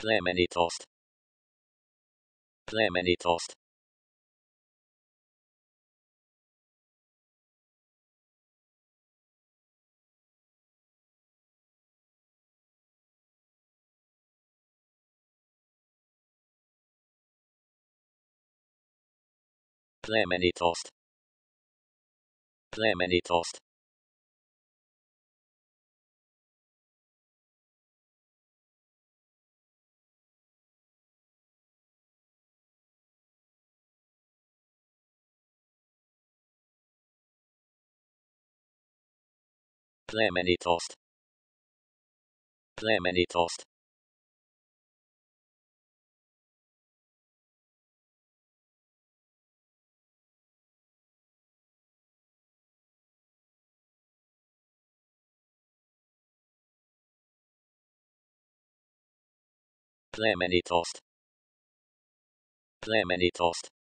Plemenitost. Plemenitost. Plemenitost. Plemenitost. Plemeni toast. Plemeni toast. Plemeni toast. Plemeni toast.